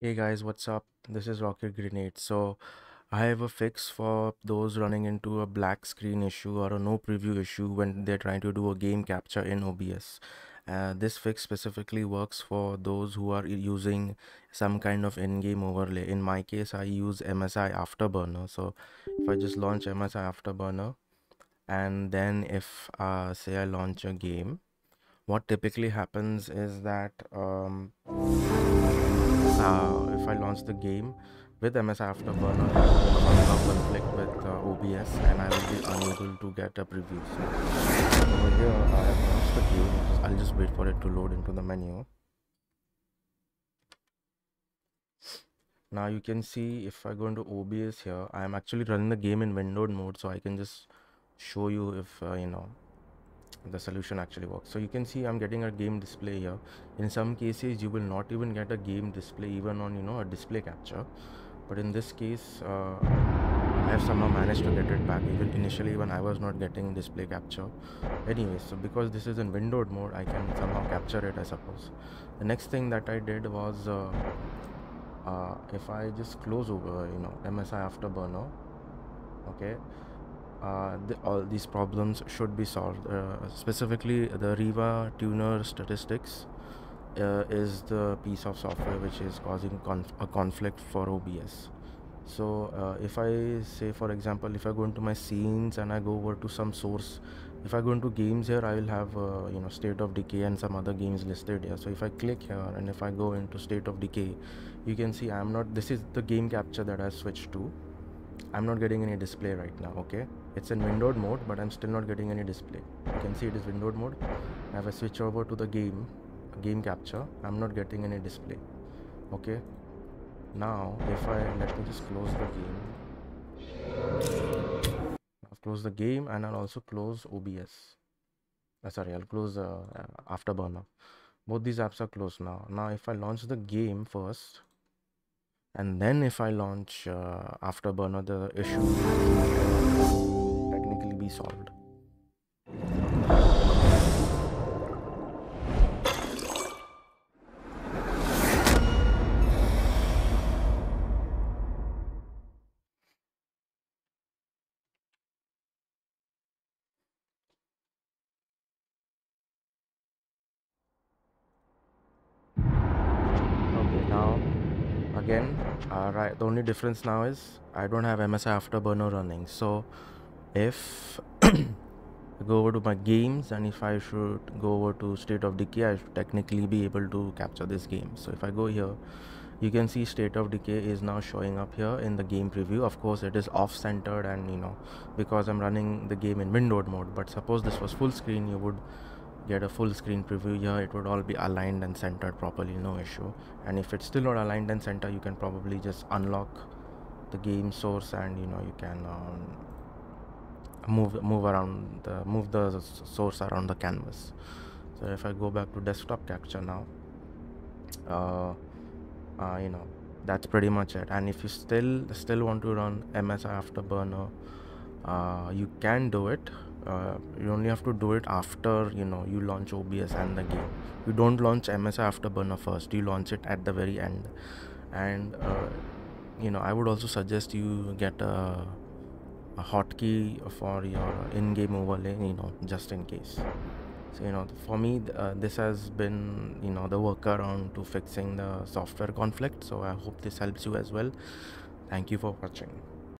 Hey guys, what's up? This is Rocky Grenade. So, I have a fix for those running into a black screen issue or a no preview issue when they're trying to do a game capture in OBS. Uh, this fix specifically works for those who are using some kind of in-game overlay. In my case, I use MSI Afterburner. So, if I just launch MSI Afterburner and then if uh, say I launch a game, what typically happens is that um, uh, if I launch the game with MS Afterburner, it will conflict with uh, OBS and I will be unable to get a preview. So over here, I have launched the game. I'll just wait for it to load into the menu. Now you can see if I go into OBS here, I am actually running the game in windowed mode, so I can just show you if uh, you know the solution actually works. So you can see i'm getting a game display here. In some cases you will not even get a game display even on you know a display capture. But in this case uh, i have somehow managed to get it back. Even initially when i was not getting display capture. Anyway so because this is in windowed mode i can somehow capture it i suppose. The next thing that i did was uh, uh, if i just close over you know msi afterburner okay the, all these problems should be solved. Uh, specifically, the RivaTuner statistics uh, is the piece of software which is causing conf a conflict for OBS. So uh, if I say, for example, if I go into my scenes and I go over to some source, if I go into games here, I will have uh, you know State of Decay and some other games listed here. So if I click here and if I go into State of Decay, you can see I'm not. This is the game capture that I switched to I'm not getting any display right now okay? It's in windowed mode but I'm still not getting any display. You can see it is windowed mode. If I switch over to the game game capture I'm not getting any display okay? Now if I let me just close the game. I'll close the game and I'll also close OBS uh, sorry I'll close uh, Afterburner. Both these apps are closed now. Now if I launch the game first and then if I launch uh, Afterburner the issue technically be solved again. Uh, the only difference now is I don't have MSI Afterburner running. So if I go over to my games and if I should go over to State of Decay I should technically be able to capture this game. So if I go here you can see State of Decay is now showing up here in the game preview. Of course it is off centered and you know because I'm running the game in windowed mode. But suppose this was full screen you would get a full screen preview here it would all be aligned and centered properly no issue. And if it's still not aligned and center you can probably just unlock the game source and you know you can um, move move around the move the source around the canvas. So if i go back to desktop capture now uh, uh, you know that's pretty much it. And if you still still want to run msi afterburner uh, you can do it uh, you only have to do it after you know you launch OBS and the game. You don't launch MSI Afterburner first. You launch it at the very end, and uh, you know I would also suggest you get a, a hotkey for your in-game overlay. You know just in case. So you know for me uh, this has been you know the workaround to fixing the software conflict. So I hope this helps you as well. Thank you for watching.